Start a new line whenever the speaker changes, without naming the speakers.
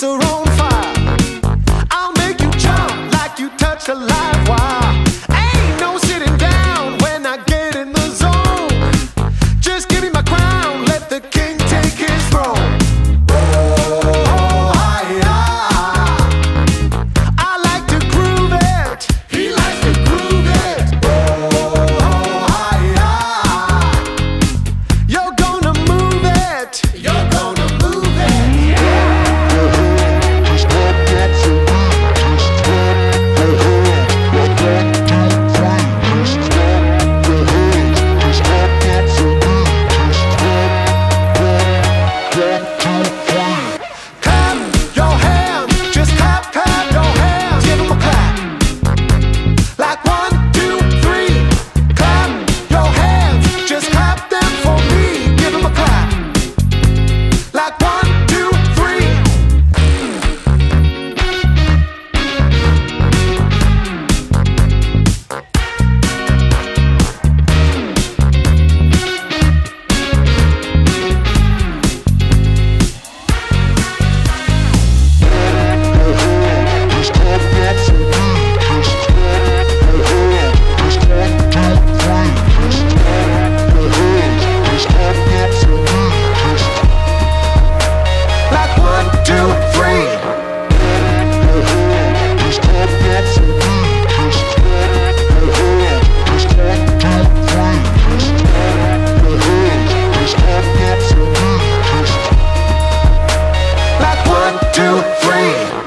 boots are one, two, three.